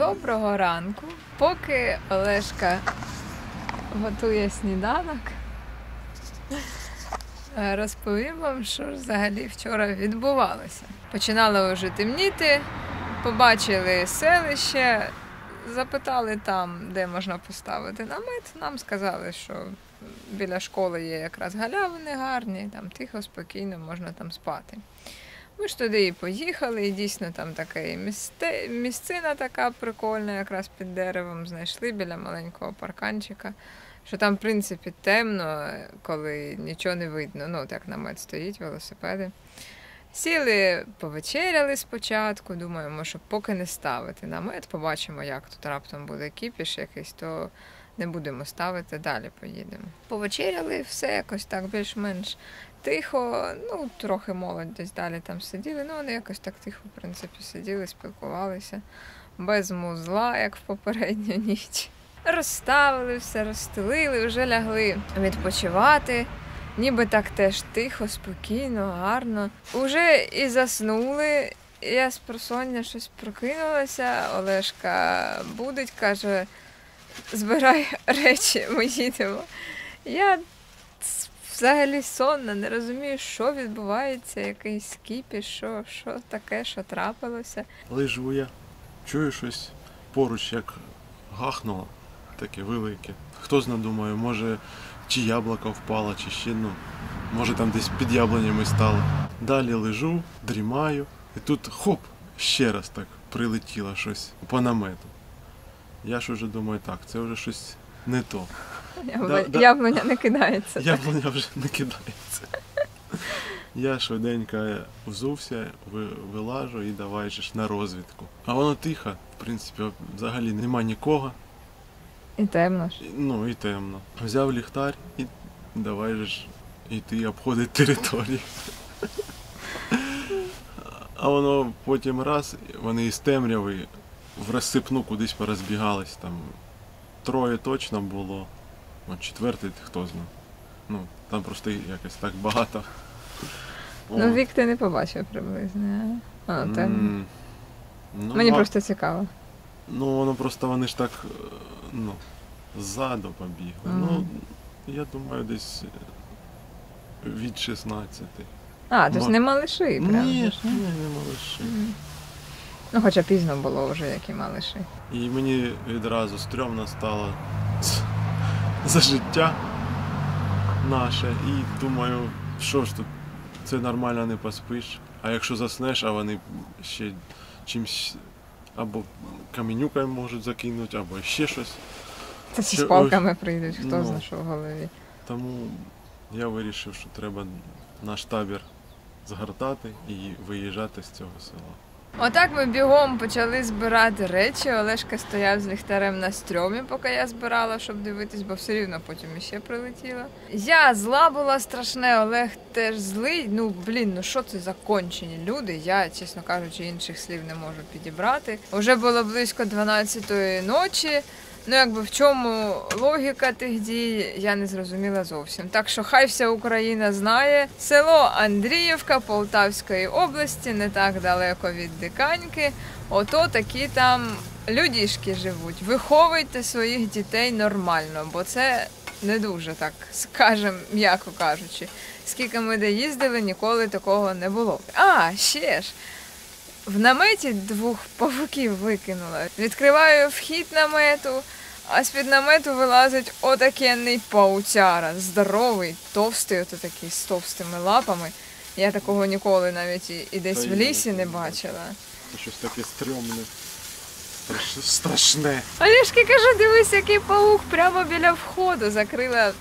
Доброго ранку. Поки Олешка готує сніданок, е, розповім вам, що взагалі вчора відбувалося. Починало вже темніти, побачили селище, запитали там, де можна поставити намет. Нам сказали, що біля школи є якраз галявини гарні, там тихо, спокійно можна там спати. Ми ж туди і поїхали, і дійсно там така і місте, місцина така прикольна, якраз під деревом знайшли біля маленького парканчика. Що там, в принципі, темно, коли нічого не видно. Ну, так намет стоїть, велосипеди. Сіли, повечеряли спочатку, думаємо, що поки не ставити намет, побачимо, як тут раптом буде кіпіш якийсь, то не будемо ставити, далі поїдемо. Повечеряли, все якось так більш-менш тихо. Ну, трохи молодь десь далі там сиділи. Ну, вони якось так тихо, в принципі, сиділи, спілкувалися, без музла, як в попередню ніч. Розставили все, розстелили, вже лягли відпочивати. Ніби так теж тихо, спокійно, гарно. Уже і заснули. Я з просоння щось прокинулася. Олешка будить, каже: збирай речі, ми їдемо. Я взагалі сонна, не розумію, що відбувається, якийсь кіпіш, що, що таке, що трапилося. Лежу я, чую щось поруч, як гахнуло, таке велике. Хто зна думаю, може чи яблуко впало, чи ще ну, може там десь під яблунями стало. Далі лежу, дрімаю, і тут хоп, ще раз так прилетіло щось по намету. Я ж уже думаю, так, це вже щось не то. Яблуня, да. яблуня не кидається. Яблуня вже не кидається. Я швиденько взувся, вилажу і давай же ж на розвідку. А воно тихо, в принципі, взагалі нема нікого. І темно ж. Ну і темно. Взяв ліхтар і давай же ж йти обходити територію. А воно потім раз, вони із темряви в розсипну кудись порозбігались. Там троє точно було. От четвертий хто знає. Ну, там просто якось так багато. Ну, вік ти не побачив приблизно. а? А. М, Ну, Мені а- просто цікаво. Ну, воно просто вони ж так, е, ну, ззаду побігли. Мгм. Ну, я думаю, десь е, від 16. А, тобто Ма- не малиши, прям. Ні, ні, не малиші. Мгм. Ну, хоча пізно було вже, як і малиши. І мені відразу стрьомно стало за життя наше. І думаю, що ж тут, це нормально не поспиш. А якщо заснеш, а вони ще чимсь або каменюкою можуть закинути, або ще щось. Це зі Що- палками прийдуть, хто ну. знає, що в голові. Тому я вирішив, що треба наш табір згортати і виїжджати з цього села. Отак ми бігом почали збирати речі. Олешка стояв з ліхтарем на стрьомі, поки я збирала, щоб дивитись, бо все рівно потім іще прилетіла. Я зла була страшне, Олег теж злий. Ну блін, ну що це за кончені люди? Я, чесно кажучи, інших слів не можу підібрати. Уже було близько 12-ї ночі. Ну, якби в чому логіка тих дій, я не зрозуміла зовсім. Так що хай вся Україна знає. Село Андріївка Полтавської області, не так далеко від Диканьки. Ото такі там людішки живуть. Виховуйте своїх дітей нормально, бо це не дуже так, скажем, м'яко кажучи. Скільки ми де їздили, ніколи такого не було. А, ще ж. В наметі двох павуків викинула. Відкриваю вхід намету, а з-під намету вилазить отакенний пауцяра. Здоровий, товстий, ото такий з товстими лапами. Я такого ніколи навіть і, і десь Та в лісі не бачила. Це щось таке стрьомне, страш- страшне. Олешки каже, дивись, який паук прямо біля входу. Закрила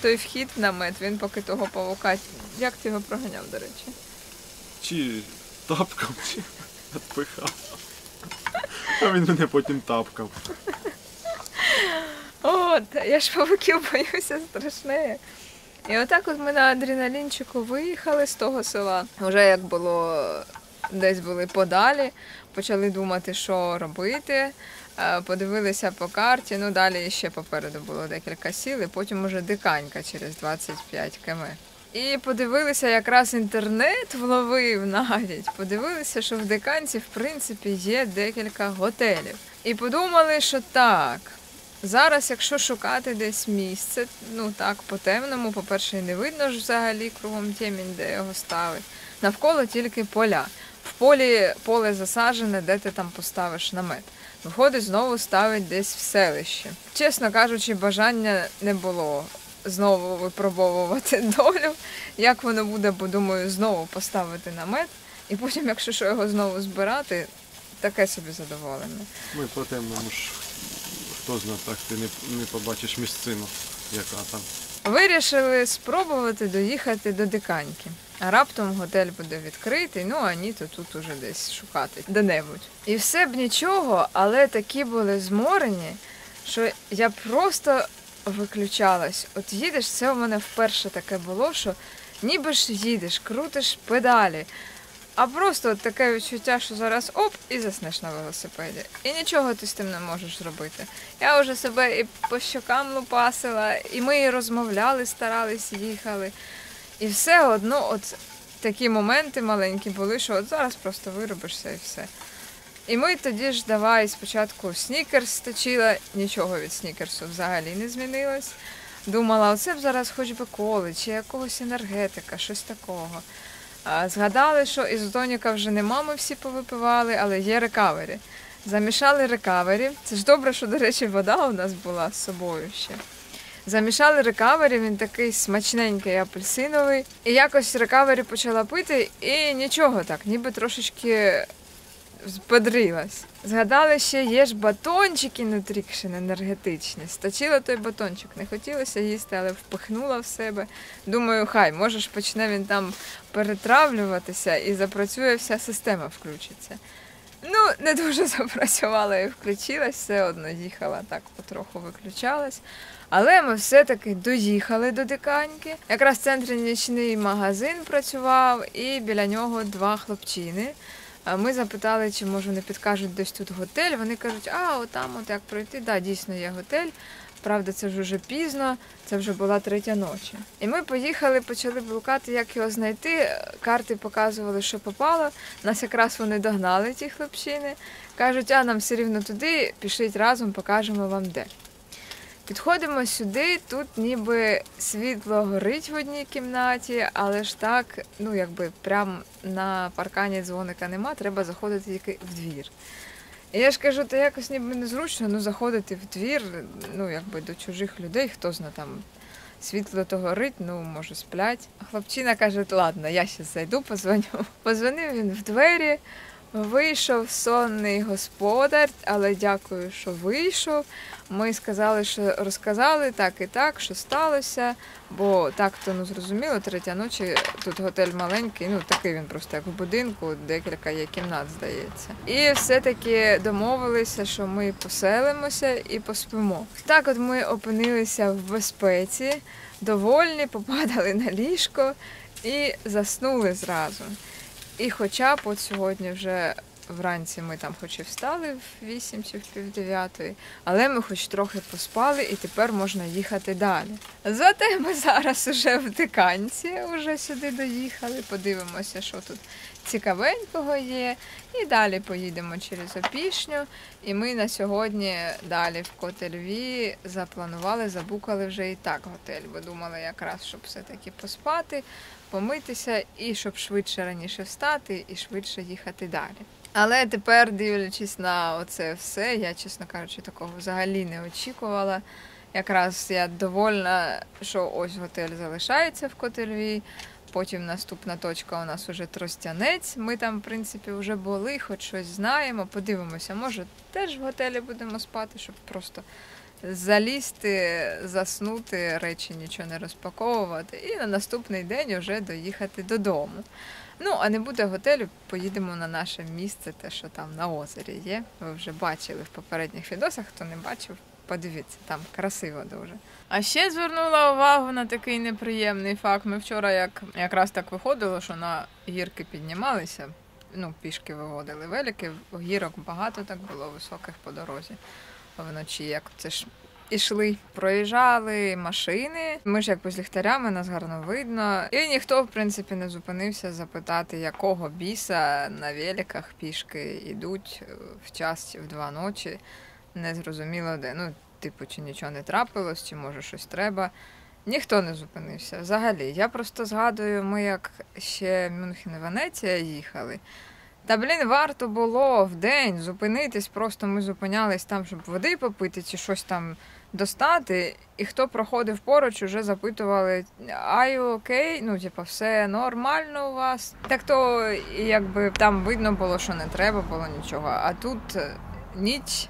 той вхід в намет, він поки того павука. Як ти його проганяв, до речі? Чи тапкав, чи відпихав. А він мене потім тапкав. От, я ж павуків боюся страшне. І отак от ми на адреналінчику виїхали з того села. Вже як було десь були подалі, почали думати, що робити. Е, Подивилися по карті, ну далі ще попереду було декілька сіл, і потім уже диканька через 25 км. І подивилися, якраз інтернет вловив навіть. Подивилися, що в диканці, в принципі, є декілька готелів. І подумали, що так. Зараз, якщо шукати десь місце, ну так, по темному, по-перше, не видно ж взагалі кругом темінь, де його ставить. Навколо тільки поля. В полі поле засаджене, де ти там поставиш намет. Виходить, знову ставить десь в селищі. Чесно кажучи, бажання не було знову випробовувати долю. Як воно буде, бо думаю, знову поставити намет, і потім, якщо що його знову збирати, таке собі задоволення. Ми по темному ж хто знає, так ти не, не побачиш місцину, яка там. Вирішили спробувати доїхати до диканьки. А раптом готель буде відкритий, ну а ні, то тут уже десь шукати де-небудь. І все б нічого, але такі були зморені, що я просто виключалась. От їдеш, це у мене вперше таке було, що ніби ж їдеш, крутиш педалі. А просто от таке відчуття, що зараз оп, і заснеш на велосипеді. І нічого ти з тим не можеш зробити. Я вже себе і по щокам лупасила, і ми і розмовляли, старались, їхали. І все одно, от такі моменти маленькі були, що от зараз просто виробишся і все. І ми тоді ж давай спочатку снікерс точила, нічого від снікерсу взагалі не змінилось. Думала, оце б зараз хоч би коли, чи якогось енергетика, щось такого. Згадали, що ізотоніка вже нема, ми всі повипивали, але є рекавері. Замішали рекавері. Це ж добре, що, до речі, вода у нас була з собою ще. Замішали рекавері, він такий смачненький, апельсиновий. І якось рекавері почала пити, і нічого так, ніби трошечки збодрилась. Згадали ще є ж батончики нутрікшен енергетичні. Сточила той батончик, не хотілося їсти, але впихнула в себе. Думаю, хай, може ж почне він там перетравлюватися і запрацює вся система, включиться. Ну, не дуже запрацювала і включилась, все одно їхала так, потроху виключалась. Але ми все-таки доїхали до диканьки. Якраз в центрі нічний магазин працював, і біля нього два хлопчини. Ми запитали, чи може вони підкажуть десь тут готель. Вони кажуть, а отам, от як пройти. Да, дійсно є готель. Правда, це вже пізно, це вже була третя ночі. І ми поїхали, почали блукати, як його знайти. Карти показували, що попало. Нас якраз вони догнали, ті хлопчини. Кажуть, а нам все рівно туди, пішліть разом, покажемо вам де. Підходимо сюди, тут ніби світло горить в одній кімнаті, але ж так, ну якби прямо на паркані дзвоника нема, треба заходити тільки в двір. І я ж кажу, то якось ніби незручно ну, заходити в двір, ну якби до чужих людей, хто зна там. Світло то горить, ну може сплять. Хлопчина каже, ладно, я ще зайду, позвоню. Позвонив він в двері, вийшов сонний господар, але дякую, що вийшов. Ми сказали, що розказали так і так, що сталося, бо так то ну зрозуміло, третя ночі тут готель маленький, ну такий він просто як в будинку, декілька є кімнат, здається. І все-таки домовилися, що ми поселимося і поспимо. Так, от ми опинилися в безпеці, довольні, попадали на ліжко і заснули зразу. І хоча б от сьогодні вже вранці ми там хоч і встали в 8 чи в пів дев'ятої, але ми хоч трохи поспали і тепер можна їхати далі. Зате ми зараз уже в диканці, вже сюди доїхали, подивимося, що тут цікавенького є. І далі поїдемо через опішню. І ми на сьогодні далі в Котельві запланували, забукали вже і так готель, бо думали якраз, щоб все-таки поспати, помитися і щоб швидше раніше встати і швидше їхати далі. Але тепер, дивлячись на оце все, я, чесно кажучи, такого взагалі не очікувала. Якраз я довольна, що ось готель залишається в Котельві. Потім наступна точка у нас уже Тростянець. Ми там, в принципі, вже були, хоч щось знаємо. Подивимося, може теж в готелі будемо спати, щоб просто залізти, заснути, речі нічого не розпаковувати, і на наступний день вже доїхати додому. Ну, а не буде готелю, поїдемо на наше місце, те, що там на озері є. Ви вже бачили в попередніх відосах, хто не бачив, подивіться, там красиво дуже. А ще звернула увагу на такий неприємний факт. Ми вчора як якраз так виходило, що на гірки піднімалися, ну, пішки виводили велики, гірок багато так було високих по дорозі вночі. Як це ж ішли. Проїжджали машини. Ми ж як з ліхтарями, нас гарно видно. І ніхто, в принципі, не зупинився запитати, якого біса на великах пішки йдуть в час в два ночі. Не зрозуміло де. Ну, типу, чи нічого не трапилось, чи може щось треба. Ніхто не зупинився. Взагалі, я просто згадую, ми як ще Мюнхен Венеція їхали. Та блін, варто було в день зупинитись, просто ми зупинялись там, щоб води попити чи щось там достати. І хто проходив поруч, уже запитували, are you okay? Ну, типа, все нормально у вас. Так то якби там видно було, що не треба було нічого. А тут е, ніч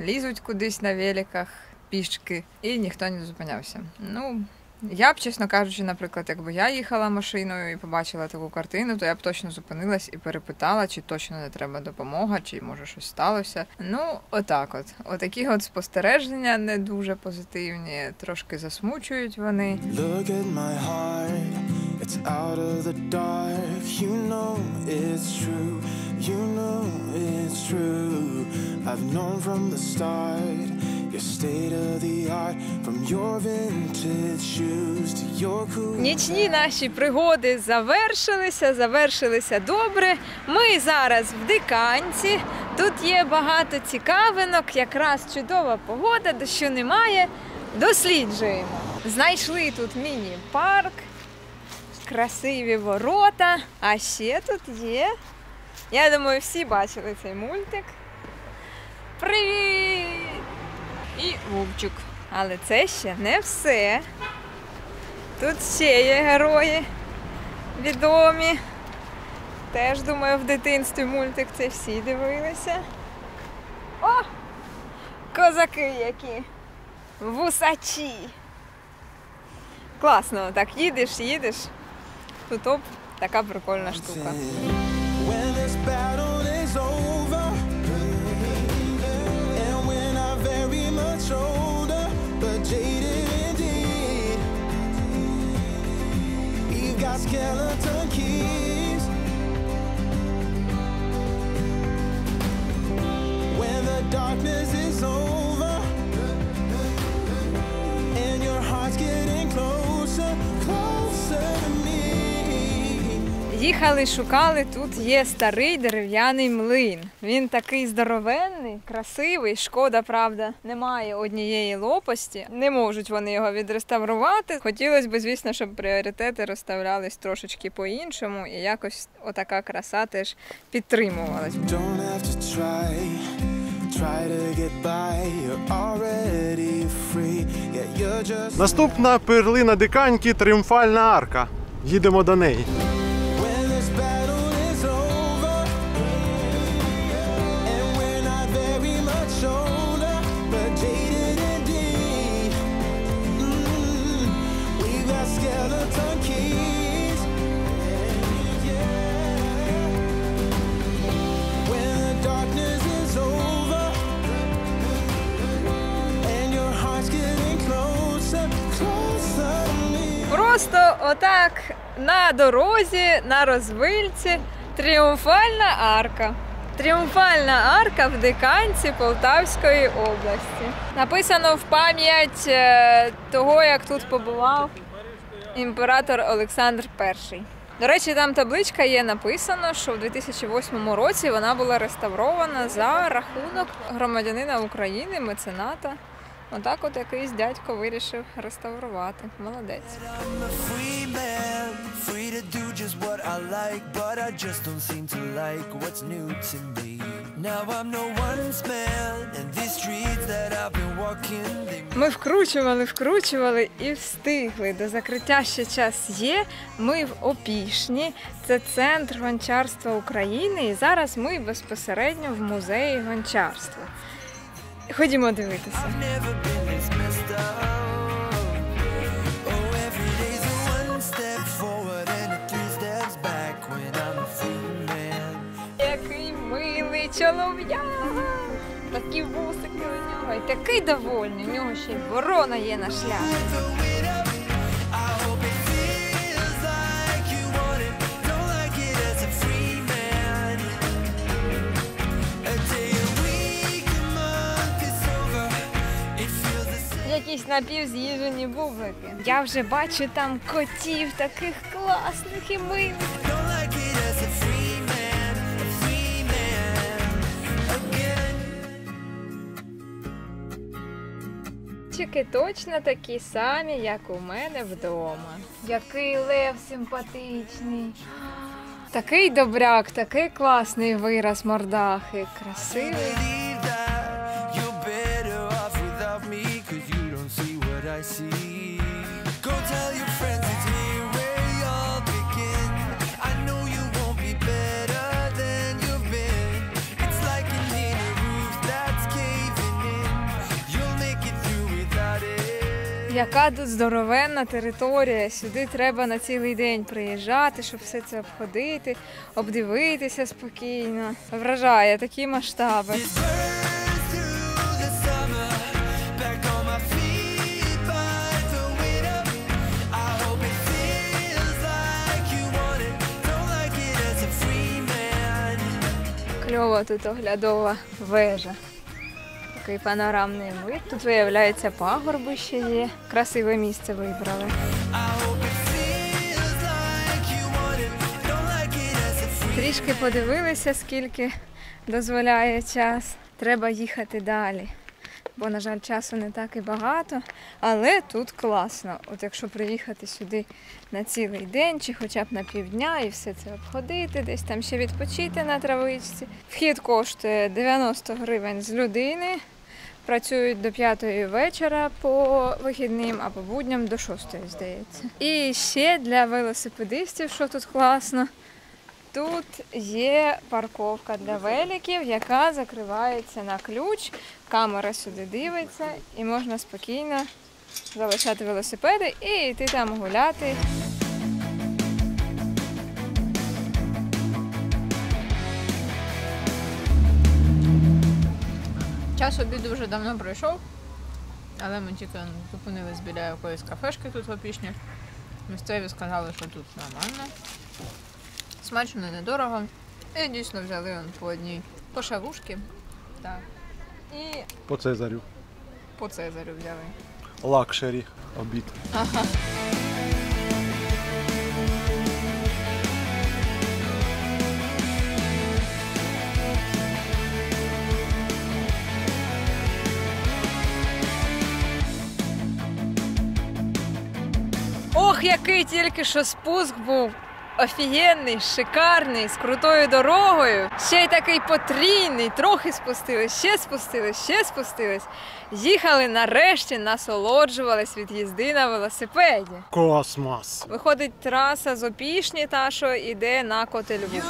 лізуть кудись на великах пішки, і ніхто не зупинявся. Ну, я б, чесно кажучи, наприклад, якби я їхала машиною і побачила таку картину, то я б точно зупинилась і перепитала, чи точно не треба допомога, чи може щось сталося. Ну, отак, от отакі от спостереження не дуже позитивні, трошки засмучують вони. Look at my heart, it's out of the dark. You know it's true, you know it's true. I've known from the start, Нічні наші пригоди завершилися, завершилися добре. Ми зараз в диканці. Тут є багато цікавинок, якраз чудова погода, дощу немає. Досліджуємо. Знайшли тут міні-парк, красиві ворота. А ще тут є. Я думаю, всі бачили цей мультик. Привіт! І Вовчик. Але це ще не все. Тут ще є герої відомі. Теж, думаю, в дитинстві мультик це всі дивилися. О! Козаки які! Вусачі! Класно, так їдеш, їдеш. Тут оп, така прикольна штука. Їхали, шукали, тут є старий дерев'яний млин. Він такий здоровенний, красивий. Шкода, правда, немає однієї лопасті. Не можуть вони його відреставрувати. Хотілося б, звісно, щоб пріоритети розставлялись трошечки по-іншому, і якось отака краса теж підтримувалась. Наступна перлина диканьки тріумфальна арка. Їдемо до неї. Просто отак на дорозі, на розвильці, тріумфальна арка. Тріумфальна арка в диканці Полтавської області. Написано в пам'ять е, того, як тут побував імператор Олександр І. До речі, там табличка є написано, що в 2008 році вона була реставрована за рахунок громадянина України, мецената. Отак от якийсь дядько вирішив реставрувати. Молодець. Ми вкручували, вкручували і встигли. До закриття ще час є. Ми в Опішні, це центр гончарства України. І зараз ми безпосередньо в музеї гончарства. Ходімо дивитися. Який милий чолов'яга! Такі вусики у нього, і такий довольний. У нього ще й ворона є на шляхі. Напівз'їжджені бублики. Я вже бачу там котів таких класних і милих. Чики точно такі самі, як у мене вдома. Який лев симпатичний. Такий добряк, такий класний вираз мордахи, красивий. Яка тут здоровенна територія. Сюди треба на цілий день приїжджати, щоб все це обходити, обдивитися спокійно. Вражає такі масштаби. Кльова тут оглядова вежа. Такий панорамний вид. Тут виявляється пагорби ще є. Красиве місце вибрали. Трішки подивилися, скільки дозволяє час. Треба їхати далі. Бо, на жаль, часу не так і багато, але тут класно. От якщо приїхати сюди на цілий день чи хоча б на півдня і все це обходити, десь там ще відпочити на травичці. Вхід коштує 90 гривень з людини. Працюють до 5 вечора по вихідним, а по будням до 6, здається. І ще для велосипедистів, що тут класно, Тут є парковка для великів, яка закривається на ключ. Камера сюди дивиться і можна спокійно залишати велосипеди і йти там гуляти. Час обіду вже давно пройшов, але ми тільки зупинились біля якоїсь кафешки тут в Опішні. Місцеві сказали, що тут нормально. Смачно, недорого. І дійсно взяли он по одній по шавушки. Так. І По Цезарю. по Цезарю взяли. Luxury обід. Ох, який тільки що спуск був. Офігенний, шикарний, з крутою дорогою. Ще й такий потрійний. Трохи спустились, ще спустились, ще спустились. Їхали нарешті, насолоджувались від їзди на велосипеді. Космос. Виходить траса з Опішні, та що йде на Котельву.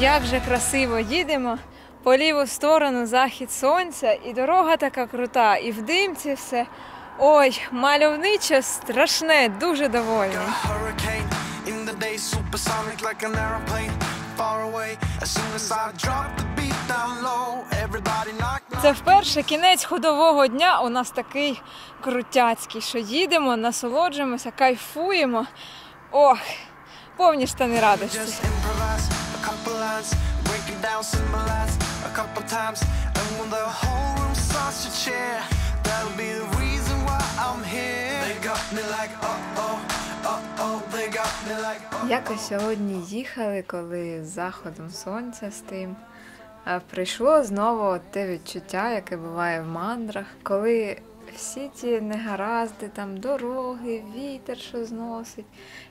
Як же красиво їдемо по ліву сторону захід сонця, і дорога така крута, і в димці все. Ой, мальовниче, страшне, дуже knock. Це вперше кінець ходового дня у нас такий крутяцький, що їдемо, насолоджуємося, кайфуємо. Ох, повні штани радості. Couple lines, break it down, symbolize a couple times. And when the whole room starts to cheer, that'll be the reason why I'm here. They got me like, uh oh, uh oh, uh Якось сьогодні їхали, коли з заходом сонця з тим. Прийшло знову те відчуття, яке буває в мандрах, коли всі ті негаразди, там дороги, вітер, що зносить,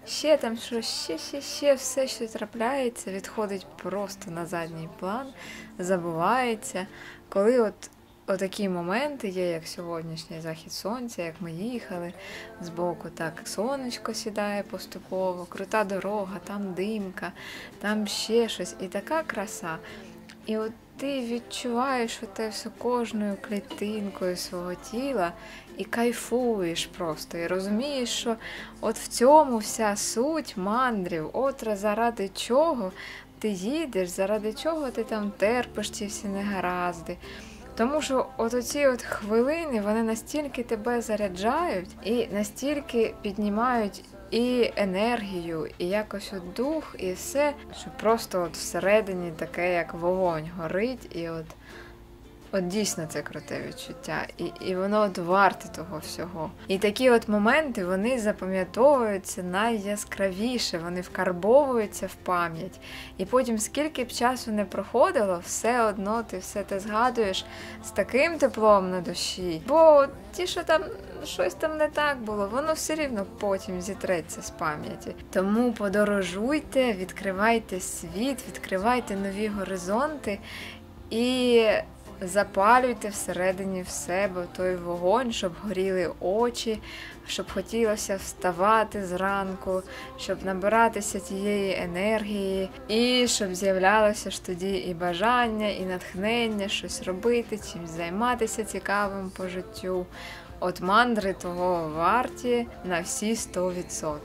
ще там щось, ще, ще, ще все, що трапляється, відходить просто на задній план, забувається. Коли от Отакі моменти є, як сьогоднішній захід сонця, як ми їхали збоку, так сонечко сідає поступово, крута дорога, там димка, там ще щось. І така краса. І от ти відчуваєш те все кожною клітинкою свого тіла і кайфуєш просто, і розумієш, що от в цьому вся суть мандрів, от заради чого ти їдеш, заради чого ти там терпиш ці всі негаразди. Тому що от оці от хвилини вони настільки тебе заряджають і настільки піднімають і енергію, і якось от дух, і все, що просто от всередині таке, як вогонь горить, і от. От дійсно це круте відчуття, і і воно от варте того всього. І такі от моменти вони запам'ятовуються найяскравіше, вони вкарбовуються в пам'ять. І потім, скільки б часу не проходило, все одно ти все те згадуєш з таким теплом на душі. Бо ті, що там щось там не так було, воно все рівно потім зітреться з пам'яті. Тому подорожуйте, відкривайте світ, відкривайте нові горизонти і. Запалюйте всередині в себе той вогонь, щоб горіли очі, щоб хотілося вставати зранку, щоб набиратися тієї енергії, і щоб з'являлося ж тоді і бажання, і натхнення, щось робити, чимось займатися цікавим по життю. От мандри того варті на всі 100%.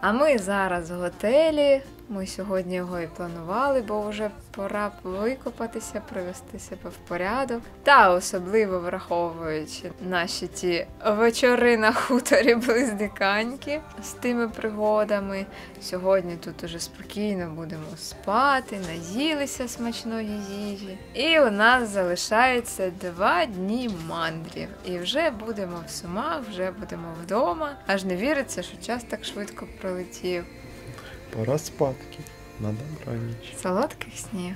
А ми зараз в готелі. Ми сьогодні його і планували, бо вже пора викопатися, привести себе в порядок. Та особливо враховуючи наші ті вечори на хуторі близниканьки з тими пригодами. Сьогодні тут уже спокійно будемо спати, наїлися смачної їжі. І у нас залишається два дні мандрів. І вже будемо в сумах, вже будемо вдома. Аж не віриться, що час так швидко пролетів. Пора спадки. На добраніч. Солодких снів.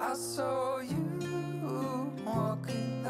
I saw you walking